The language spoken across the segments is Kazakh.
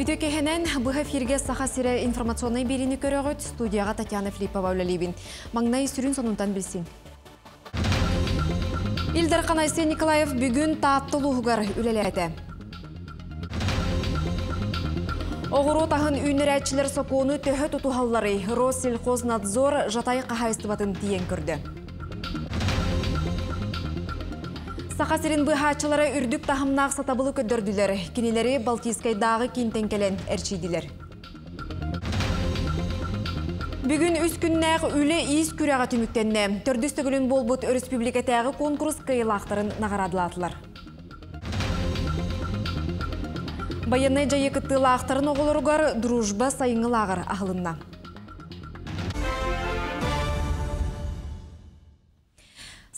Үйті кехенен бұға фирге саха сире информационный беріні көріғыт студияға Татьяна Филиппова өлелейбін. Маңнай сүрін сонунтан білсін. Илдар Қанайсы Николаев бүгін таатты луғығар үлеләді. Оғыру тағын үйнірәтчілер сокуыны төхі тұтухаллары Россельхознадзор жатай қағайыстыбатын тиен көрді. Сақасырын бұхатчылары үрдік тахымнақ сатабылы көддірділер. Кенелері Балтийскайдағы кентен келен әрчейділер. Бүгін үс күннәқ үлі ис күрәға түміктенне. Төрдістігілін болбұт республикатағы конкурс кайылақтарын нағарадылатылар. Баянай жайы кыттылақтарын оғылырғар дружба сайыңылағыр ағылынна.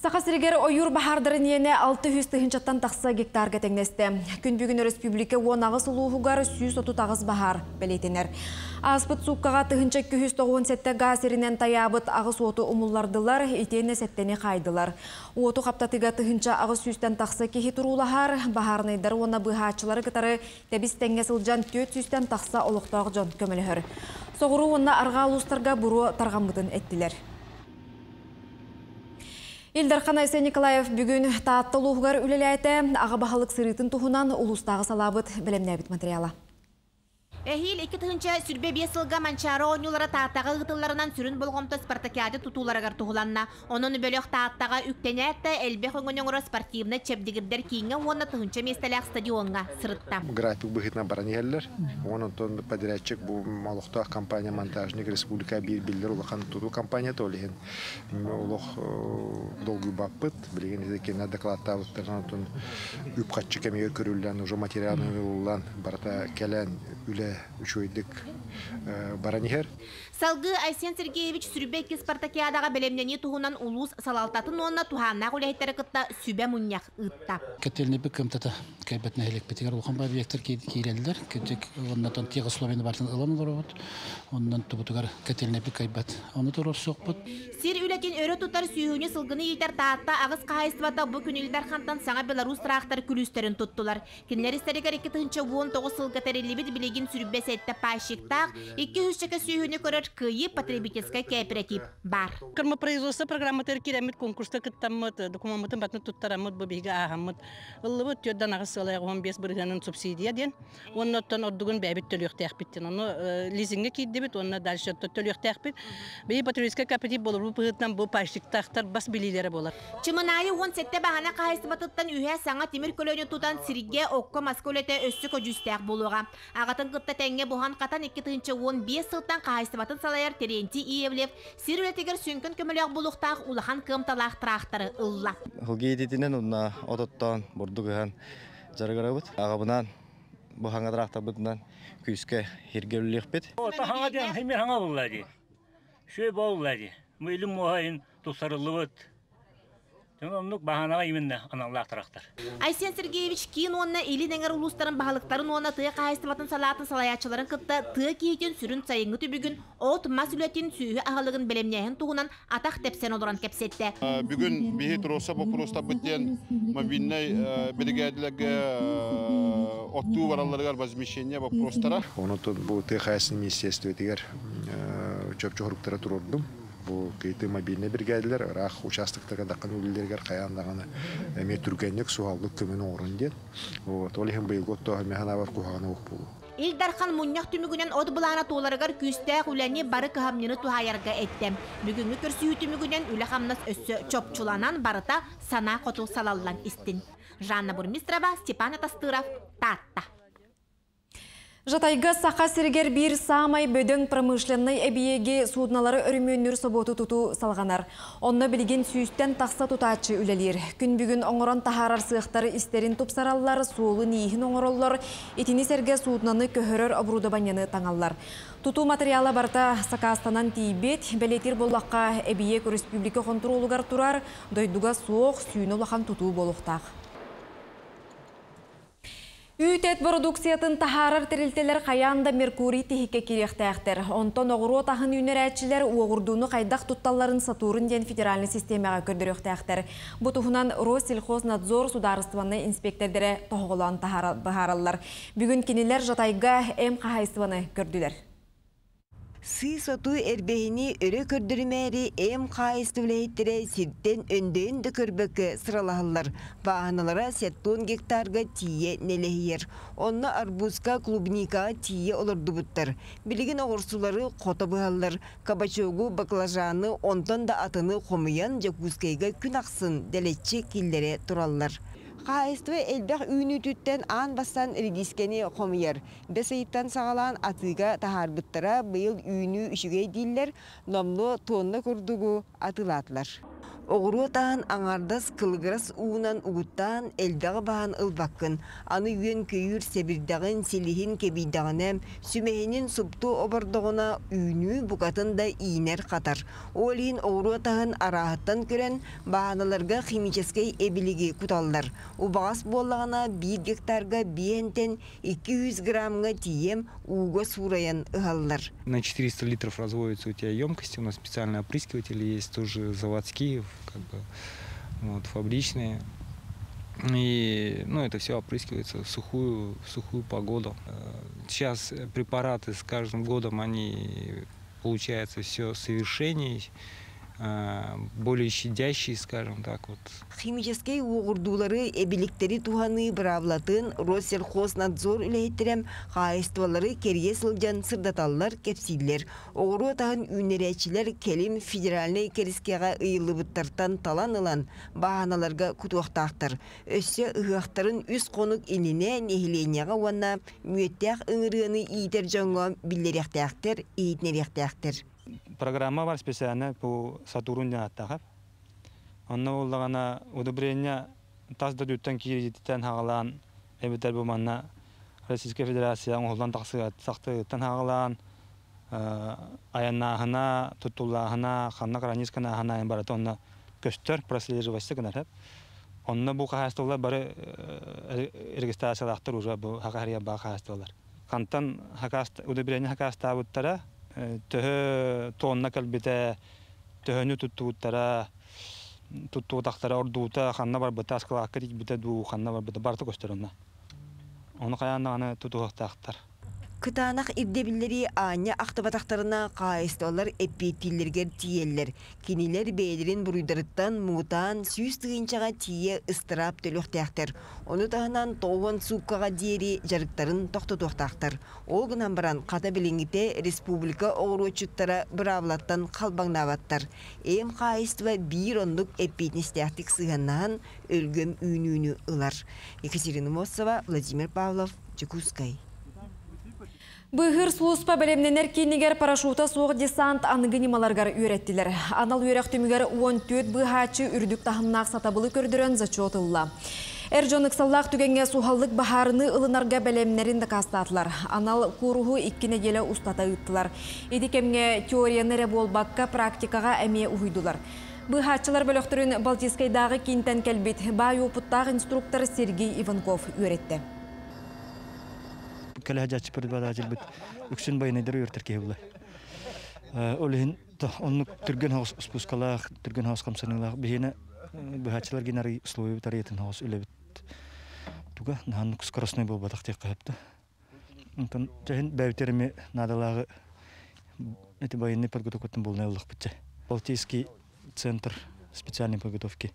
Сақасыргер ойыр бахардырын ені 600 тыхынчаттан тақса гектарға. Күн бүгін республика онағы сұлуғығар 130 тағыз бахар бәлетенер. Аспыт суққаға тыхынча 297 газерінен таябыт ағыз оту ұмыллардылар, етені сәттені қайдылар. Оту қаптатыға тыхынча ағыз сүйстен тақса кехи тұрулахар, бахарнайдар оны бұхатчылары кітары тәбіс тәңе сылжан 400 тақса олықтағы жон көмілігір. Соғыру онна арға ұлыстарға бұру тарғамбытын әттілер. Илдар Қанайсы Николаев бүгін таатты луғығар үлеләйті аға бағалық сырытын тұхынан ұлыстағы салабыт білемнәбіт материала. Эхил iki тыгынча сүрбе бес сылга манчары ойнулара тааттага ыгытылларынан сүрүн болгомто спартакиады тутууларагар тугуланна. Онун бөлөк тааттага үктенәтте элбех оңоньоңоро спортивны чепдигирдер кийинге уонна тыгынча местелек стадионга сырытта. График быхытна баран ерлер. Онун тон подрядчик бу малохта компания монтажник республика билдер улахан туту компания толихин. Улох долгый баппыт, билген езекена докладта уттаран тон үпкатчы кемегер көрүллән уже материалны улан барата келен үле үчөйдүк баранихер. Салгы Айсен Сергеевич сүрбекки спартакиадаға белемнени туһунан улус салалтатын онна туханна гулехтер кытта сүбе муньяк ытта. Кетелне бик кымтата кайбатна хелек битигер улхан ба вектор кирелдер. Кетек оннан тига словен бартын ылан олорот. Оннан тубутугар кетелне бик кайбат. Аны торор сокпут. Сир үлетин өрө тутар сүйүүнү сылгыны илдер таатта агыс кайыстыбата бу күнүлдер хантан саңа Беларусь трактор күлүстерин туттулар. Кинлер истеригер 2-9 сылга терилибит билегин сүрбе сетте пашиктак 200 чеке сүйүүнү көрөр кыйы потребительский кооператив бар. Кырма производство программа тер киремит конкурста кыттаммыт, документын батны туттараммыт бу биге ахаммыт. Ыллыбыт төддан агыс сылай 15 бирганын субсидия ден. Оннотон ордугун бәбит төлөктәк биттен. Оны лизинге киддебит, онна дальше төлөктәк бит. Бей потребительский кооператив болор бу пыгытнан бу паштыктактар бас билилери болар. Чымынайы 17 бағана қайыстыбатыттан үйе саңа темір көлөні тутан сирге окко маскөлете өссі көжүстәк болуға. Ағатын қытта тәңге бұған қатан 2-15 сылтан қайыстыбатын салайар Теренти Иевлев сирületегер сүнкін көмілек бұлықтақ улахан кымталақ трақтары ылла. Хылги ететінен ұнна ототтан бұрдығыған жарғарабыт. Ағабынан бұхаңа трақтабытынан күйіске хергелілік бет. Отахаңа ден химер хаңа бұллади. Шөй боллади. Мөйлім мұхайын тұсарылыбыт. Төнөмнүк баханаға именне аналлах тарақтар. Айсен Сергеевич кийин онна или неңер улустарын бахалыктарын онна тыя кайыстыбатын салатын салаячыларын кытта тыя кийтен сүрүн сайыңы түбүгүн от масүлетин сүйү агалыгын белемнеһин тугунан атак тепсен олорон кепсетте. Бүгүн бихи туроса бу просто биттен мобильный бригадаларга оттуу бараларга возмещение вопростара. Онотон бу ТХС министерство тигер чөп чохруктара Бу кейти мобильный бригадалар рах участоктарга дакын үлелергер каяндаганы эме түргенник суаллык көмөн орун ден. Вот олихин быйыл готто механа бар куханы ук бул. Илдархан муньяк түмүгүнен од булана тууларыгар күстә хүләни бары кыһамнины туһаярга эттем. Бүгүнгү көрсүү түмүгүнен үле хамнас өссө чопчуланан барыта сана коту салаллан истин. Жанна Бурмистрова, Степан Атастыров, Татта. Жатайга сақа сіргер бір самай бөдің промышленный әбиеге судналары өрімөннір соботу тұту салғанар. Онны білген сүйістен тақса тұтачы үлелер. Күн бүгін оңыран тахарар сықтары істерін тұпсаралар, суылы нейхін оңыроллар, етіні сәрге суднаны көхірір обруды баняны таңаллар. Туту материалы барта сақастанан тейбет, бәлетер болаққа әбиек республика контролугар турар, дойдуға соқ сүйіні олақан туту болуқтақ. Үйтет продукциятын тахарар тирилтелер қаянда Меркурий тихикке керектәқтер. Онтон оғыру тахын үнерәтчілер оғырдуыны қайдақ тутталарын Сатурн ден федеральный системаға көрдіректәқтер. Бұтығынан Россельхознадзор сударыстываны инспектордері тоғылан бағаралар. Бүгін кенелер жатайға әм қағайыстываны көрділер. Сый соту эрбехини өрө көрдүрүмээри эм кайыстыбылейттире сирттен өндөн да көрбөккө сыралаһыллар. Бааналара сеттон гектарга тие нелехиер. Онна арбузка клубника тие олордубуттар. Билигин оғырсулары қота бұғаллар. Кабачогу баклажаны онтон да атыны қомыян жакускайга күн ақсын делетчи киллере тураллар. Қайыстығы элбәқ үйіні түттен аан бастан редискені. Бес айыптан сағалан атыға тахарбыттара бұйыл үйіні үшіге дейілер, номлы тонны күрдігі атылатылар. Оғыру тағын аңардас кылгырас уунан угуттан элдағы бағын ылбаққын. Аны үйен көйір себірдағын селихин кебейдағынем, сүмейінін сұпту обырдығына үйіні бұқатын да иінер қатар. Олейін оғыру тағын арахаттан көрен бағаналарға химическай эбилиги куталдар. Убағас болағына 1 гектарға биентен 200 граммға тием уға сураян ыхаллар. На 400 литров разводятся у тебя емкости, у нас специальные опрыскиватели есть, тоже заводские, как бы, вот, фабричные. И ну, это все опрыскивается в сухую, в сухую погоду. Сейчас препараты с каждым годом, они получаются все совершенней, более щадящий, скажем так. Вот. Химический уғырдулары эбиликтери туханы бравлатын Россельхознадзор үлейттірем қайыстывалары керге сылжан сырдаталлар кепсилер. Оғыру тағын үнерәчілер келим федеральный керискеға ыйылы бұттартан талан ылан бағаналарға күтуақтақтыр. Өссі ұғақтарын үс қонық иніне нехиленияға уанна мүеттәқ ыңырыны ийтер жоңға биллеректәқтер, ийтнеректәқтер программа бар специально по Сатурн аттахап. Онна уллагана удобрение тас да дүттен киридиттен хагалан эбитер бу манна Российская Федерация оңолдан таксы сакты тан хагалан аяннахына тутуллахына ханна границкана хана барат онна көстөр прослеживайсы гынар Онна бу кахастылар бары регистрациялактыр уже бу хакария ба кахастылар. Кантан хакаст удобрение хакаста буттара төһө тонна кэлбите төһөнү туттууттара туттуутактара ордуута ханна барбыта аскалаакка дийбите дуу ханна барбыта барта көстөрөнна ону каяаннаганы тутуухтаактар Кытанақ ирдебиллери аня ақтыбатақтарына қайыстолар эппетиллергер тиеллер. Кенилер бейлерин буруйдарыттан муутан сүйіс тыгынчаға тие ыстырап төлөқтәқтер. Оны тағынан тоуын суккаға жарықтарын тоқты тоқтақтар. Ол баран қата біліңгіте республика оғыручуттара бравлаттан қалбаңнаваттар. Эм қайыстыва бир ондық эппетнестяқтық сығаннан өлгөм үйнүүнү ылар. Екатерина Мосова, Владимир Павлов, Чекускай. Бұғыр сұлыспа бәлемненер кейінігер парашута соғы десант анығынималарғар үйреттілер. Анал үйрәқтімігер 14 бұғачы үрдік тахымнақ сатабылы көрдірін зачотылла. Әржон ықсаллақ түгенге сухаллық бахарыны ылынарға бәлемнерін да кастатылар. Анал куруху иккіне елі ұстата ұттылар. Едікемге теорияны болбаққа практикаға әме ұйдылар. Бұғачылар бөліқтірін Балтийскайдағы кейінтен кәлбет бай опыттағы инструктор Сергей Иванков үйретті кәлә җачы предводитель бит үксен байнайдыр үртер ке була. Олин онны түрген хас спускалах, түрген хас камсанылах бихене бахачылар генери условия тариятын хас үле бит. Туга нан скоростной бол батак тек капты. Онтон жахин бәйтерме надалагы эти военные подготовки болны улык битче. Балтийский центр специальной подготовки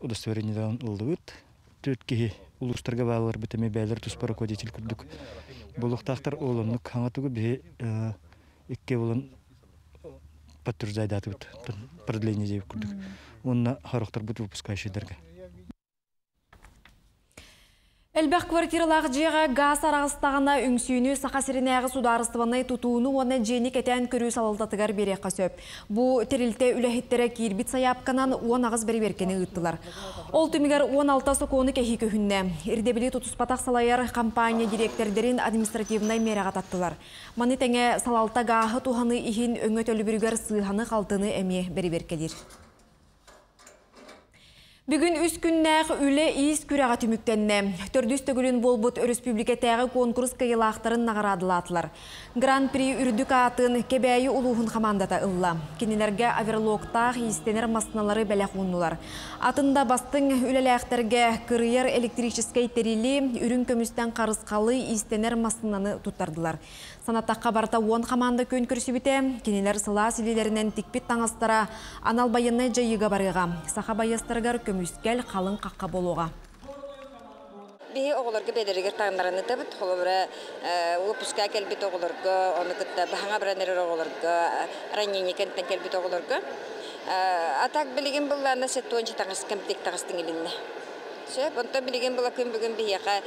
удостоверениеден улдыбыт. Төт кихи улустарга баалар битеме бәйлер туспара кодитель күрдүк. Булуктактар олоннук хаңатугу бе икке болон подтверждайдаты бит. Продление деп күрдүк. Онна характар бут выпускающийлерге. Әлбәқ квартиралағы жеға газ арағыстағына үңсүйіні сақасыринәғы сударыстываны тұтуыны оны жені кәтән көрі салылдатығар бере қасөп. Бұ терілте үләхеттері кейірбіт саяпқанан он ағыз бері беркені ұттылар. Ол түмігер 16 соқуыны кәхи көхінне. Ирдебілі тұтыспатақ салайар компания директордерін административнай мераға таттылар. Маны тәңе салалта гағы туғаны ихин өңөт өлі сыйханы қалтыны әме бері беркелер. Бүгін үс күннәқ үлі иіс күрәға түміктенне. Төрдүс төгілін болбут республикатағы конкурс кайылақтарын нағарадылатылар. Гран-при үрдік атын кебәйі ұлуғын командата ылла. Кенелерге аверлоктақ иістенер масыналары бәләқуынылар. Атында бастың үлеләқтерге кырыер электрическай терили үрін көмістен қарысқалы иістенер масынаны тұттардылар. Санаттаққа барта 10 команда көн көрсібіте, кенелер сыла силелерінен тикпит таңастара анал байыны жайыға барыға. Саха байыстырғар көміскел қалың қаққа болуға. Бихи оғыларға бедерігер тағындараны табыт, холыбыра выпуска келбит оғыларға, оны күтті бахаңа біранер оғыларға, раннение кенттен келбит оғыларға. Атак білеген бұлларына сетті ончы тағыс кәмптек тағыстың елінне. Все, бонта билеген була күн бүгін бияқа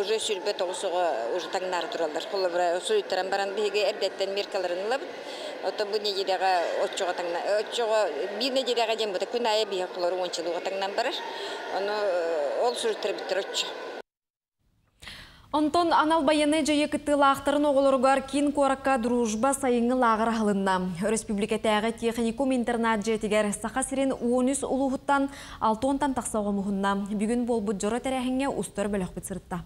уже сүрбе тоғысуға уже таңнары туралдар. Холы бара суйттаран баран биге эрдеттен меркаларын лабыт. Ото бу нежидага отчого таңна, отчого бир нежидага жем бута күн ая бия кулары ончылуга таңнан барар. Оны ол сүрттер биттер отчо. Онтон анал байыны жайы кыттылақтарын оғылырғар кин коракка дружба сайыңы лағыр алынна. Республикатағы техникум интернат жетігер сақа сирен 13 ұлығыттан 6 онтан тақсауға мұхынна. Бүгін бол бұд жора тәрәхіңе ұстыр бөлік бітсірітті.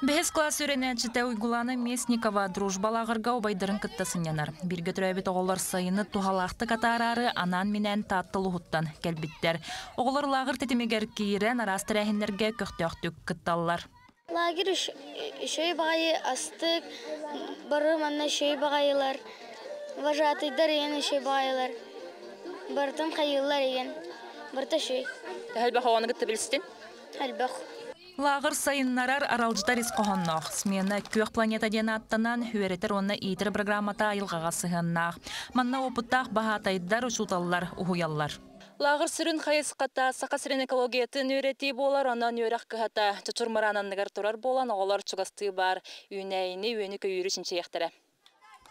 Бехес класс үренәчіте уйгуланы Местникова дружбалағырға обайдырын кыттасынянар. Бирге түрәбит оғылар сайыны тухалақты катарары анан менен таттылы хуттан кәлбиттер. Оғылар лагыр тетемегер кейірен арастырәхінлерге көқтөқтік кытталлар. Лагер шөй бағайы астык, бары манна шөй бағайылар, вожатыйдар еген шөй бағайылар, бартын қайылар еген, барта шөй. Әлбақ оғаны кытты білістен? Әлбақ. Лагыр сайыннарар аралжытар искоһоннох. Смена күйөх планета ден аттанан хүеретер онна итер программата айылғаға сыһыннах. Манна опыттах бахатайдар учуталлар ухуяллар. Лагыр сүрін хайысқата сақа сирен экологиятын үйрети болар, онан үйрек кыхата чучурмарананныгар турар болан оғалар чугасты бар, үйнәйіні үйені көйірі шинче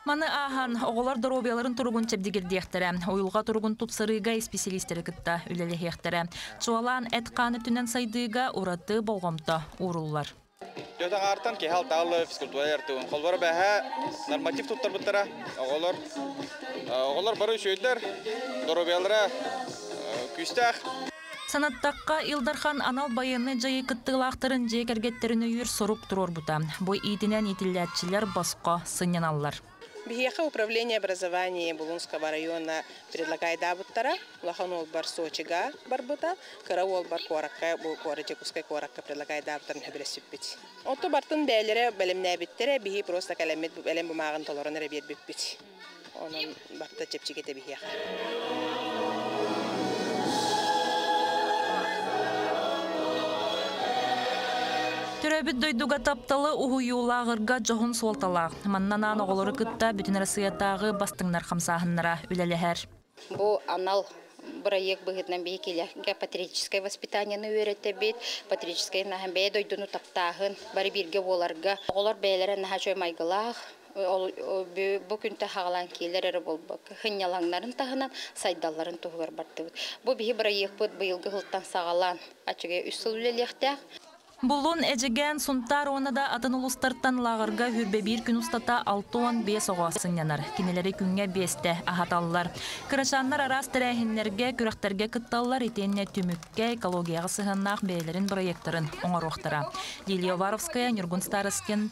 Маны ахан оғылар доробияларын тургун чебдигердиэхтере, ойылға тургун тупсырыга специалистері кытта үлелехтере. Чуалан әтқаны түнен сайдыга ураты болғамта уруллар. Дөтен артан ке хал талы физкультура яртуын. Қолбары бәһә норматив туттар бұттара. Оғылар оғылар бары шөйдер, доробиялара күстәх. Санаттаққа Илдархан анал байыны жайы кыттылақтырын жей кәргеттерін үйір сорук тұрор бұта. Бой идінен етілләтчілер басқа сынyaналар. Бихеха управление образования Булунского района предлагает дабуттара, лахан ол бар Сочига барбута, кара ол бар коракка, бу кораче кускай коракка предлагает дабуттарын хабиресіп бит. Отто бартын бәлері бәлемнә биттере, бихи просто кәлемет бәлем бумағын толорын әрі бер бит. Onun barta Төрөбіт дойдуга тапталы уһуюлағырга жоғын солталақ. Маннанан оғылыры кытта бүтін расыятағы бастыңнар қамсағыннара үлеліхер. Бу анал проект быгытнан бей келяхга патриотическое воспитание үйрәтте бит, патриотическое наһам дойдуну таптағын, бары бирге боларга. Оғылар бәйләре наһа чөй майгылақ, ол бу күнтә хагалан килер эре болбак. Хынялаңнарын тагынан сайдалларын тугар барды. Бу бихи проект бут быелгы хылтан сагалан. Ачыга үс сыл үлелехтә. Булун эжеген сунтар оны да атын улустарттан лагырга хүрбе бир күн алтуан бес оғасын янар. Кинелери күнге бесте ахаталлар. Кырашаннар арас тәрәхинлерге, күрәхтерге кытталлар итенне түмүкке экологияға сыһыннақ бәйлерин проекторын оңаруқтара. Лилия Варовская, Нюргун Старыскин.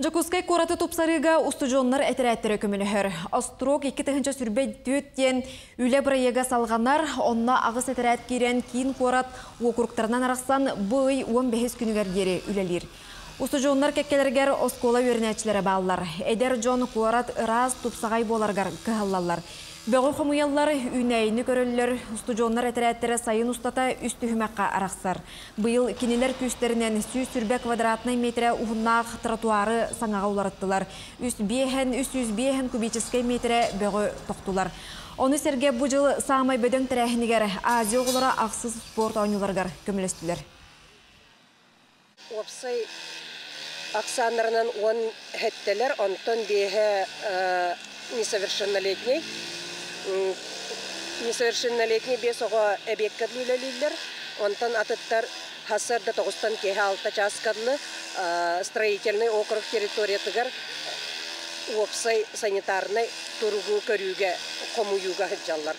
Жакускай кораты тупсарыга устужоннар әтерәттері көміліхір. Острог 2 сүрбе дөттен үлі бірайега салғанар, онна ағыс әтерәт керен кейін корат округтарынан арақсан бұй 15 күнігер үлелер. Устужоннар кәккелергер оскола өрінәтчілері баллар. Эдер Джон корат ыраз тупсағай боларгар кығаллалар. Бөгір қомуяллар үнәйіні көрілілер, студионлар әтірәттері сайын ұстата үсті хүмәққа арақсар. Бұйыл кенелер күстерінен сүй сүрбе квадратный метрі ұғыннақ тротуары саңаға уларыттылар. Үст бейхен, үст үз бейхен кубическай метрі бөгі тоқтылар. Оны серге бұл жыл сағымай бөдің тірәхінігер Азия ақсыз спорт ойнуларғар Оксанарынан он хеттелер, онтон бейхе несовершеннолетний несовершеннолетний бес ого эбеккадлилелилер онтон атыттар хасырда тоғыстан кеhe алта часкадлы строительный округ территориятыгар опсай санитарный туругу көрүүгө комуюга хыджаллар.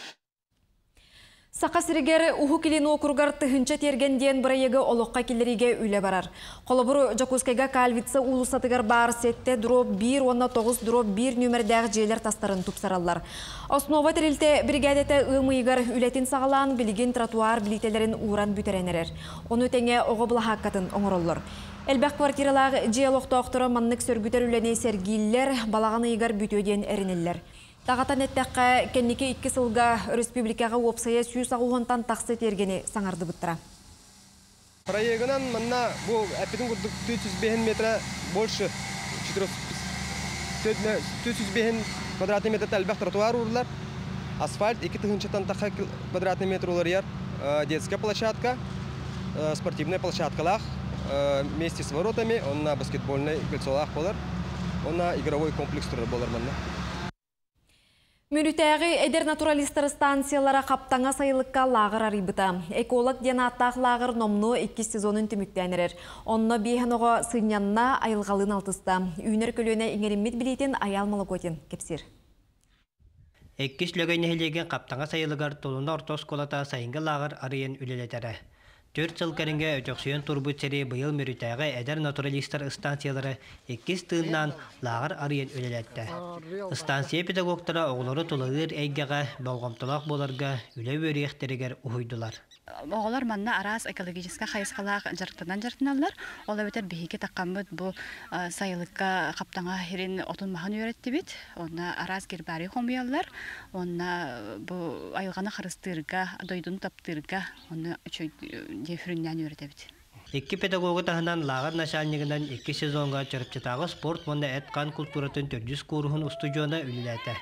Сақа сиригер уху килин окургар тыхынча тергенден бұрайығы олыққа келериге үлі барар. Қолыбыру Жакускайга кальвица улусатыгар бар сетте дроп 1, онна 9 дроп 1 нөмірдәғ жейлер тастарын тупсараллар. Основа тірілте бригадеті ұмыйгар үлетін сағалан білген тротуар білителерін уран бүтеренерер. Оны өтеңе оғы бұлахаққатын оңыроллар. Әлбәқ квартиралағы жиялоқты оқтыры маннық сөргітер үләне сергиллер балаған ыйгар бүтөден әрінеллер. Тағатан әттәққа кәннеке 2 сылға республикаға опсая сүйіс ағуғантан тақсы тергені саңарды бұттыра. Проегінен мұнна бұл әппетін күрдік 405 метра больше 405 квадратный метр әлбәқ тротуар ұрлар. Асфальт 2 тығыншатан таққа квадратный метр олар яр. Детская площадка, спортивная площадкалақ, вместе с воротами, онна баскетбольный кольцолақ болар. Онна игровой комплекс тұрыр болар мұнна. Мүнітәғі әдер натуралистер станциялара қаптаңа сайылыққа лағыр арибыта. Эколог ден лағыр номну 2 сезонын түміктәнерер. Онны бейхен оға сынянна айылғалын алтыста. Үйнер көліне еңеремет білейтін аялмалы көтен кепсер. Эккис лөгөйне хелеген қаптаңа сайылығар толуна ортос колата сайынғы лағыр арыйын үлелетере. Төрт жыл кәрінге өтөксүйен турбут сери бұйыл мүрітәғі әдер натуралистер станциялары еккіз тыыннан лағыр арыйын өлелетті. Станция педагогтара оғылары тұлығыр әйгеға болғамтылақ боларға үлі өріектерігер ұхойдылар. Оғылар манна арас экологическа хайысқалақ жарықтанан жартыналар. Ола бетер бейге таққамыд бұл сайылыққа қаптаңа херин отын маған өретті бет. Онна арас гербари хомиялар. Онна бұл айылғаны қарыстырға, дойдun таптырға, онна дефрүннән өретті бет. Икки педагогы тахынан лагар начальнигынан икки сезонга чырыпчатагы спорт монда эткан культуратын төрдүс куруһун устудиона үлүләтә.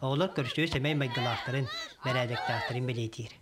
Оғлар көрсөй семей майгалақтарын, бәрәдектақтарын белейтир.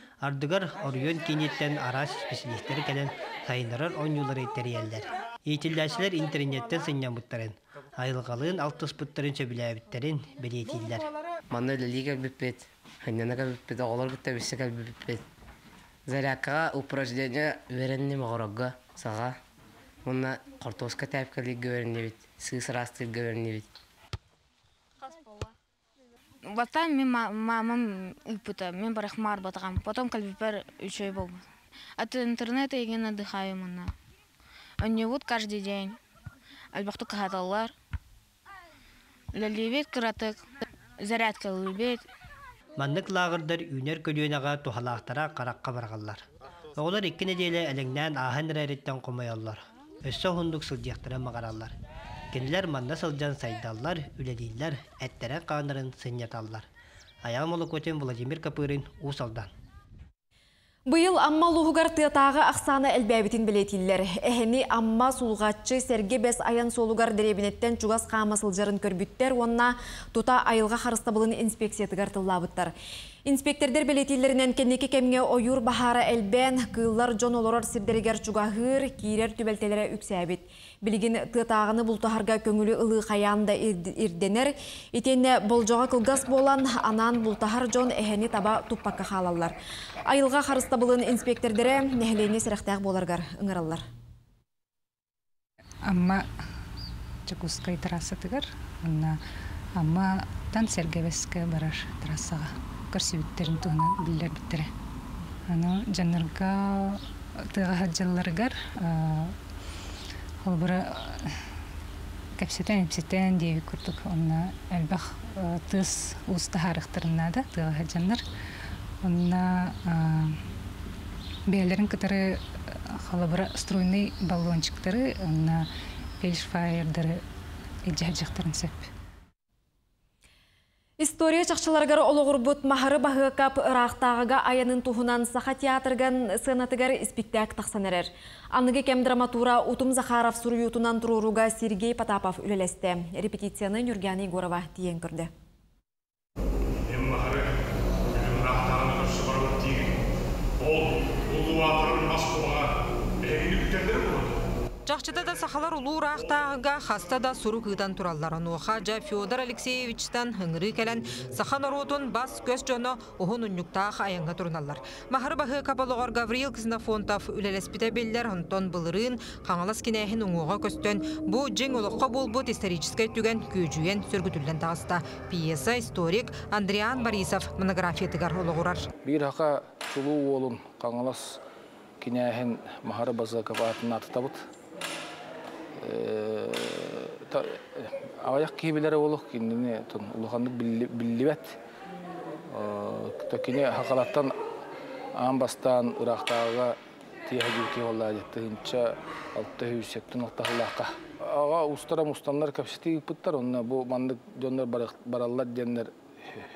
Ардыгар орыйон кинеттен арас специалисттері кәлен сайындарар он юлары еттериелдер. Етілдәшілер интернеттен сыннан бұттарын. Айылғалығын алтыс бұттарын сөбіләбіттерін білетілдер. Маны лилига биппет, ханнанага биппет, оғылар бұтта бісіка биппет. Зарякаға упражнение веренне мағырағға саға. Мұнна растыр гөверіне бит. Батан мен мамам ыпыта, мен барах мар батагам. Потом кальбипер учой был. От интернета я не отдыхаю. Они вот каждый день. Альбахту кахаталар. Лаливет кратык. Зарядка лыбет. Маннык лагырдар үнер көлүөнага тухалаактара каракка баргаллар. Оголар икки неделе элеңнән аһын рәриттен комаяллар. Өссө хундук сылдыяктара магараллар. Кенилер манна сылжан сайдаллар, үлелилер, әттерен қанырын сыняталлар. Аял молокотен Владимир Капырин усалдан. Бұйыл амма луғығар тыятағы ақсаны әлбәбітін білетілер. Әхіні амма сулғатчы сәрге бәс аян солуғар дәребінеттен чугас қамасыл жарын көрбіттер, онна тута айылға қарыстабылын инспекциятығар тыллабыттар. Инспектордер білетілерінен кеннеке кемге ойур бахара әлбән, кыллар жон олорар сирдерігер чугахыр, кейрер түбәлтелері үксәбіт. Білген тыатағыны бұлтахарға көңілі ылы қаянда ирденер, итенне болжоға кылгас болан, анан бұлтахар жон әхәні таба туппаққа қалалар. Айылға қарыстабылын инспектордері нәхілене сірақтақ боларғар ұңыралар. Амма Чакускай трассатыгар, амма тан сергебеске барар трассаға көрсүбүттерин туһуна биллер биттере. Аны жаннарга тыга хаджалларгар холбара кепсетен кепсетен диеби курдук. Онна элбах тыс уста харыктарына да тыга хаджаннар. Онна бээлерин кытары холбара струйный баллончиктары, онна фельдфайердары эджаджактарын сеп. История чақчыларғар олығырбыт махары бағы кап ырақтағыға аянын туғынан саха театрган сынатыгар спектак тақсанарар. Анығы кем драматура Утум Захаров сұруютынан тұруруға Сергей Потапов үлелесті. Репетицияны Нүргяны Горова тиен көрді. Бақчыда да сақалар улуу рақтағыға хаста да сұру кыытан туралларын оға жа Федор Алексеевичтан хыңыры кәлін сахан оротун бас көз жоно оғын үннюктақ аяңға турналар. Махыр бағы капалығар Гавриил Ксенофонтов үлелеспіте беллер онтон былырын қаңалас кенәхін ұңуға көстен бұ жең олыққа болбут историческай түген күйжуен сөргүтілден тағыста. Пьеса историк Андриан Борисов монографиятыгар олығырар. Бир хақа чулуу олум қаңалас кинәһен. Аяк кибиләре олук кинне тон улуханды биллибет. Та кине хакалаттан амбастан Ирактагы тиягилки олла жеттинча алты хүсектен ортахлака. Ага устара мустаннар капсити пыттар онна бу мандык жоннор бараллар деннер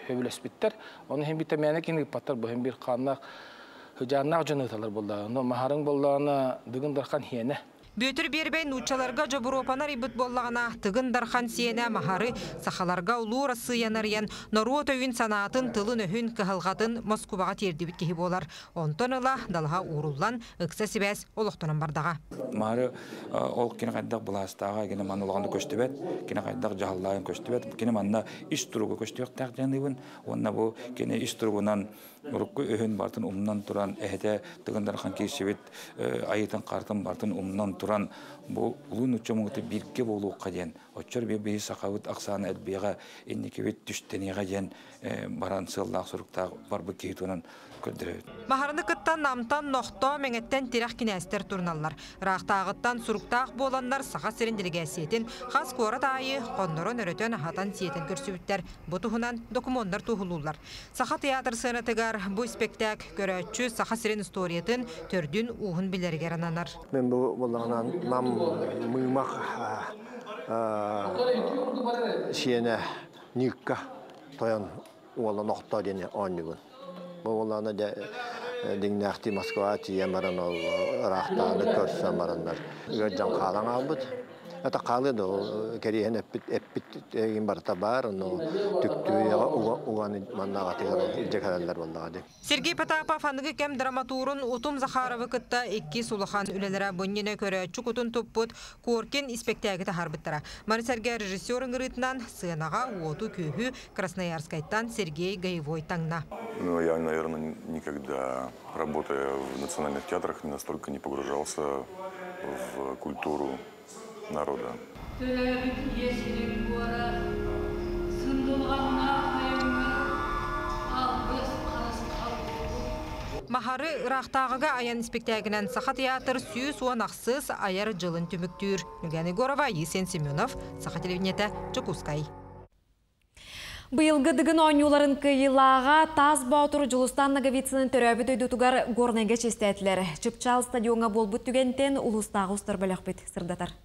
хөбүлеспиттер. Оны хем битемәне кине паттар бу хем бир каннак Хыжаннақ жыныталар болды. Но махарың боллағына дығын дарқан хиене. Бөтір бербей нучаларға жабуропанар ибіт боллағына тығын дархан сиене махары сақаларға улура сыянариян нору өтөйін санатын тылын өхін кығылғатын Москваға терді біт кехі болар. Онтон ыла далға уруллан ықса сібәс олықтынан бардаға. Махары ол кені қайдақ бұластаға кені маны олғанды көштібет, кені қайдақ жағаллайын көштібет, кені манна іш тұруғы көштібет тәқжанығын, онна бұл кені іш тұруғынан Урукку өһүн бартын умнан туран эһете тыгындархан кишибит айытын картын бартын умнан туран. Бу улун учомугуты бирге болуукка диен оччор бе бейи сакабыт аксаны элбига инникибит түштенига диен баран сыллаак суруктаак барбы кейтунан Махарны кыттан намтан нохто меңеттен тирах кинәстер турналар. Рахтагыттан суруктаак боланнар саха сирин делегациятин хас кора тайы коннорон өрөтөн хатан сиетен көрсүбүттер. Бу тухунан документтар тухулулар. Саха театр сынатыгар бу спектак көрөчү саха сирин историятын төрдүн уһун билерге рананар. Мен бу болганан нам мыймак шиене никка тоян дене. Боланы да диңнәхти Москва тие маран ол рахтаны көрсө мараннар. Гөрҗан калаң албыт. Ата калы да кериһен эппит эппит эгин барта бар, но түктү уганы маннага тегер илҗекәләр булдыга. Сергей Потапов аныгы кем драматурун Утум Захаровы кытта икки сулахан үлелere боннене көрө чукутун туппут Коркин спектакль харбыттара. Марисерге режиссер ыңырытынан сыянага уоту күйі Красноярскайттан Сергей Гаевой таңна. Ну, я, наверное, никогда, работая в национальных театрах, настолько не погружался в культуру народа. Махары рахтағыға аян спектаклінен Саха театр сүйі суан ақсыз аяр жылын түміктүр. Нүгәні Горова, Есен Семенов, Саха телевинеті, Чукускай. Быйылғы дыгын ойнуларын кыйылаға таз баутыр Жылыстан Наговицының төрәбі дөйдутугар горнайға честәтілер. Чыпчал стадионға бол бұт түгентен ұлыстағы ұстар бет сырдатар.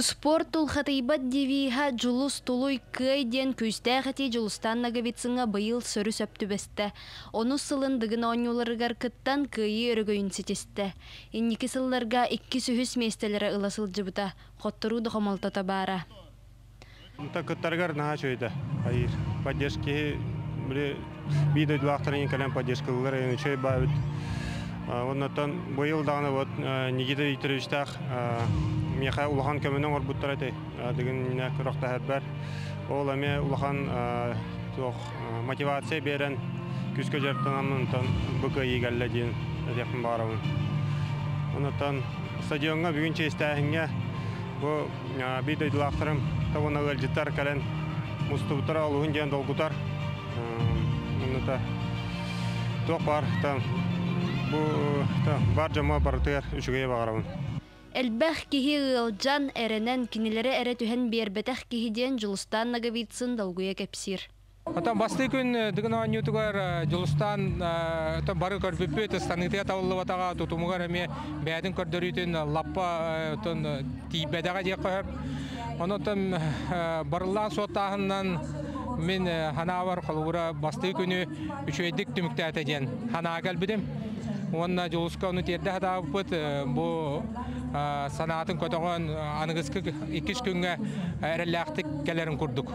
Спорт тулхатыйбат девиха жулус тулуй көйден күстәхати Жылыстан Наговицыңа быйыл сөрі сөптү бесті. Оны сылын дыгын ойнуларыгар кыттан кыйы өрігөйін сетесті. Инники сылларга икки сүхіс местелері ыласыл жыбыта, хоттыру дұқымалтата бара. Та кыттаргар наха чөйді. Айыр. Поддержки біле дуақтарын кәлем бабыт. Оннаттан быйыл дағаны вот Никита Викторовичтақ меха улахан көмінің орбуттар әтей. Міне күрақта әрбәр. Ол әме улахан мотивация берен күскі жартынамын бұқы егәлі дейін әдекін барамын. Оннаттан стадионға бүгін честәхінге бұл биді дуақтарым тавына өлжіттар кәлен мұстыбытыр алуын ден долгутар. Мұныта тоқ бар, бар жама бартығар үшіге бағарамын. Элбэх киһи ылжан эренен кинилere эре түһен биэрбэтэх киһиден Жылустан Наговицын долгуя кепсир. Ата басты күн дигин анютугар Жылустан та бары көрбүппүт станыты тавылы батага тутумугар эме бәдин көрдөрүтүн лаппа тон тибедага дия коп. Онотон барылан соттахынан мен ханавар колура басты күнү үчөйдик түмүктәтә ден хана галбидим. Онна жолуска уну терде хада бут бу санатын көтөгөн аныгыскы икиш күнгө эрелактык келерин курдук.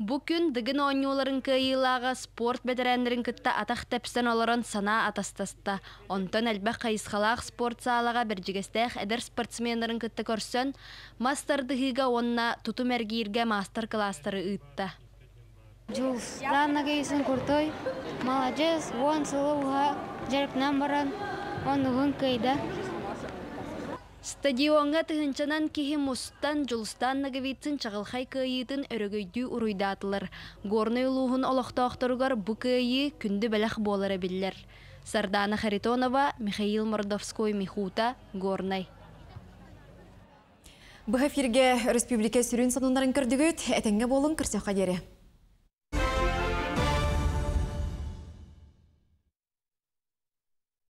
Бу күн дыгын оңнууларын кыйылаға спорт бетерәндерин кытта атақ тәпсен оларын сана атастаста. Онтон әлбәк қайысқалақ спорт салаға біржігестәқ әдір спортсмендерін кытта көрсөн, мастер дыгыга онна туту мәргейірге мастер кластары ыытта. Джулс, данна кейсін куртой. Молодец, вон сылуға жерпнан баран, он угын кыйда. Стадионга тыһынчанан киһи мустан жулстан нагавитсин чагылхай кыйытын өрөгөйдүү уруйдаатылар. Горный улуһун олохтоохторугар бу кыйы күндү белэх болара биллер. Сардана Харитонова, Михаил Мордовской, Михута, Горный. Бұл эфирге республика сүрін санындарын көрдігіт, әтенге болын кірсе қадері.